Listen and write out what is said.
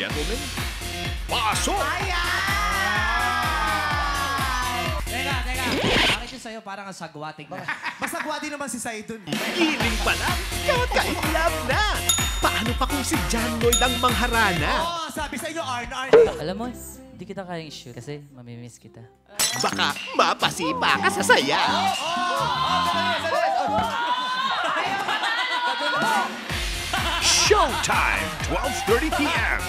gentlemen, pasok! Teka, teka. Bakit yung sa'yo parang ang sagwating na? Masagwa din naman si Saidon. Giling pa lang, kakailam na! Paano pa kung si John Lloyd ang mangharana? Oo, sabi sa inyo, Arn, Arn. Alam mo, hindi kita kayang shoot kasi mamimiss kita. Baka mapasipa ka sa saya! Ano? Showtime, 12.30 p.m.